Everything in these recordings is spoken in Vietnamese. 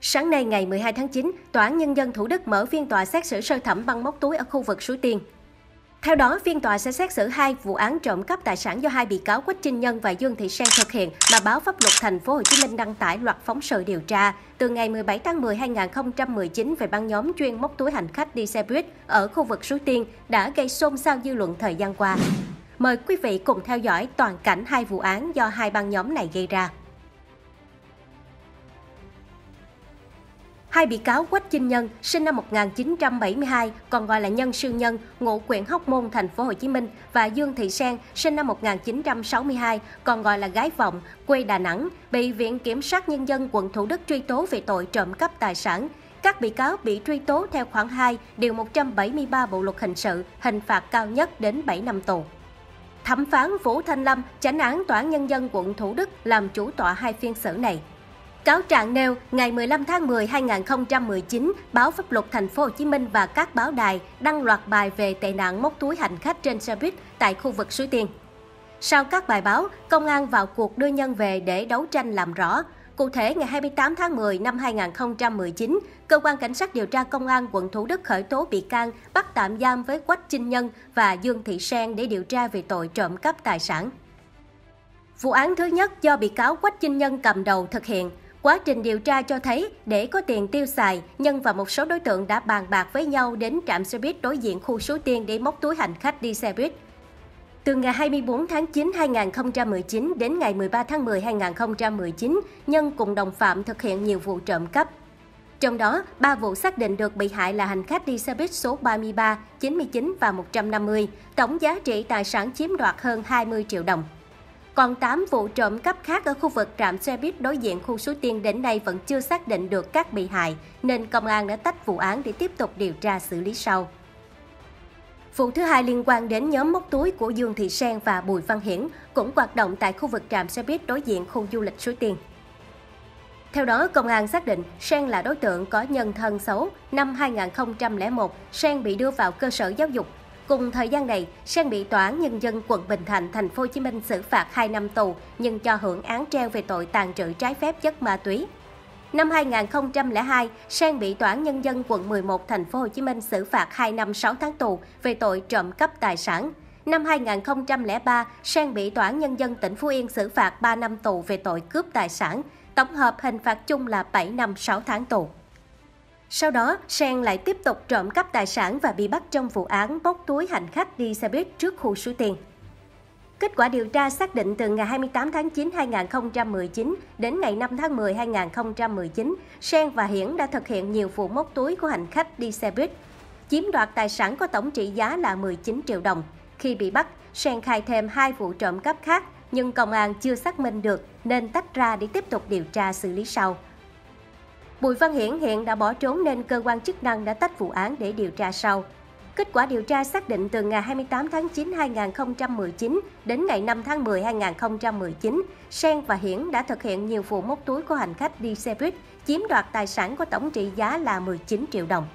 Sáng nay ngày 12 tháng 9, Tòa án Nhân dân Thủ Đức mở phiên tòa xét xử sơ thẩm băng móc túi ở khu vực Suối Tiên. Theo đó, phiên tòa sẽ xét xử hai vụ án trộm cắp tài sản do hai bị cáo Quách Trinh Nhân và Dương Thị Sen thực hiện mà báo pháp luật thành phố Hồ Chí Minh đăng tải loạt phóng sự điều tra từ ngày 17 tháng 10 2019 về băng nhóm chuyên móc túi hành khách đi xe buýt ở khu vực Suối Tiên đã gây xôn xao dư luận thời gian qua. Mời quý vị cùng theo dõi toàn cảnh hai vụ án do hai băng nhóm này gây ra. Hai bị cáo Quách Chinh Nhân, sinh năm 1972, còn gọi là Nhân Sư Nhân, ngụ huyện Hóc Môn, thành phố Hồ Chí Minh và Dương Thị Sen, sinh năm 1962, còn gọi là Gái Vọng, quê Đà Nẵng, bị Viện Kiểm sát Nhân dân quận Thủ Đức truy tố về tội trộm cắp tài sản. Các bị cáo bị truy tố theo khoản 2, điều 173 Bộ luật hình sự, hình phạt cao nhất đến 7 năm tù. Thẩm phán Vũ Thanh Lâm, chánh án Tòa án Nhân dân quận Thủ Đức làm chủ tọa hai phiên xử này. Cáo trạng nêu, ngày 15 tháng 10 2019, báo Pháp luật Thành phố Hồ Chí Minh và các báo đài đăng loạt bài về tệ nạn móc túi hành khách trên xe buýt tại khu vực Suối Tiên. Sau các bài báo, công an vào cuộc đưa nhân về để đấu tranh làm rõ. Cụ thể, ngày 28 tháng 10 năm 2019, Cơ quan Cảnh sát điều tra Công an quận Thủ Đức khởi tố bị can, bắt tạm giam với Quách Trinh Nhân và Dương Thị Sen để điều tra về tội trộm cắp tài sản. Vụ án thứ nhất do bị cáo Quách Trinh Nhân cầm đầu thực hiện, Quá trình điều tra cho thấy, để có tiền tiêu xài, Nhân và một số đối tượng đã bàn bạc với nhau đến trạm xe buýt đối diện khu Suối Tiên để móc túi hành khách đi xe buýt. Từ ngày 24 tháng 9 2019 đến ngày 13 tháng 10 2019, Nhân cùng đồng phạm thực hiện nhiều vụ trộm cắp. Trong đó, 3 vụ xác định được bị hại là hành khách đi xe buýt số 33, 99 và 150, tổng giá trị tài sản chiếm đoạt hơn 20 triệu đồng. Còn 8 vụ trộm cắp khác ở khu vực trạm xe buýt đối diện khu Suối Tiên đến nay vẫn chưa xác định được các bị hại, nên công an đã tách vụ án để tiếp tục điều tra xử lý sau. Vụ thứ hai liên quan đến nhóm móc túi của Dương Thị Sen và Bùi Văn Hiển cũng hoạt động tại khu vực trạm xe buýt đối diện khu du lịch Suối Tiên. Theo đó, công an xác định Sen là đối tượng có nhân thân xấu. Năm 2001, Sen bị đưa vào cơ sở giáo dục Cùng thời gian này, Sen bị Tòa án Nhân dân quận Bình Thạnh, thành phố Hồ Chí Minh xử phạt 2 năm tù nhưng cho hưởng án treo về tội tàn trữ trái phép chất ma túy. Năm 2002, Sang bị Tòa án Nhân dân quận 11 thành phố Hồ Chí Minh xử phạt 2 năm 6 tháng tù về tội trộm cắp tài sản. Năm 2003, Sang bị Tòa án Nhân dân tỉnh Phú Yên xử phạt 3 năm tù về tội cướp tài sản. Tổng hợp hình phạt chung là 7 năm 6 tháng tù. Sau đó, Sen lại tiếp tục trộm cắp tài sản và bị bắt trong vụ án bóc túi hành khách đi xe buýt trước khu suối tiền. Kết quả điều tra xác định từ ngày 28 tháng 9 2019 đến ngày 5 tháng 10 2019, Sen và Hiển đã thực hiện nhiều vụ móc túi của hành khách đi xe buýt, chiếm đoạt tài sản có tổng trị giá là 19 triệu đồng. Khi bị bắt, Sen khai thêm hai vụ trộm cắp khác, nhưng công an chưa xác minh được nên tách ra để tiếp tục điều tra xử lý sau. Bùi Văn Hiển hiện đã bỏ trốn nên cơ quan chức năng đã tách vụ án để điều tra sau. Kết quả điều tra xác định từ ngày 28 tháng 9 2019 đến ngày 5 tháng 10 2019, Sen và Hiển đã thực hiện nhiều vụ móc túi của hành khách đi xe buýt, chiếm đoạt tài sản có tổng trị giá là 19 triệu đồng.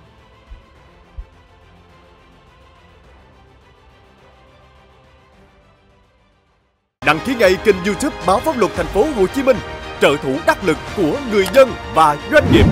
Đăng ký ngay kênh YouTube Báo Pháp luật Thành phố Hồ Chí Minh trợ thủ đắc lực của người dân và doanh nghiệp.